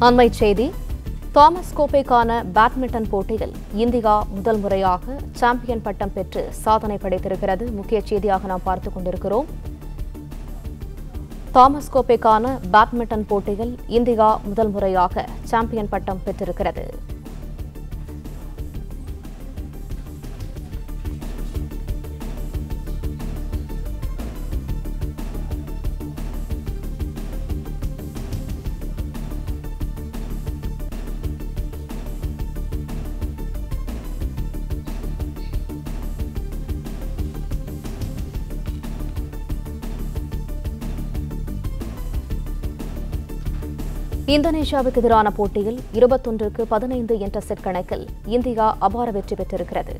அண்மை செய்தி தாமஸ் கோப்பைக்கான பேட்மிண்டன் போட்டியில் இந்தியா முதல் முறையாக சாம்பியன் பட்டம் பெற்று சாதனை படைத்திருக்கிறது. முக்கிய செய்தியாக நாம் பார்த்துக் கொண்டிருக்கிறோம். தாமஸ் கோப்பைக்கான பேட்மிண்டன் போட்டியில் இந்தியா முதல் முறையாக சாம்பியன் பட்டம் பெற்றிருக்கிறது. இந்தோனேஷியாவுக்கு எதிரான போட்டியில் இருபத்தொன்றுக்கு பதினைந்து என்ற செட் கணக்கில் இந்தியா அபார வெற்றி பெற்றிருக்கிறது.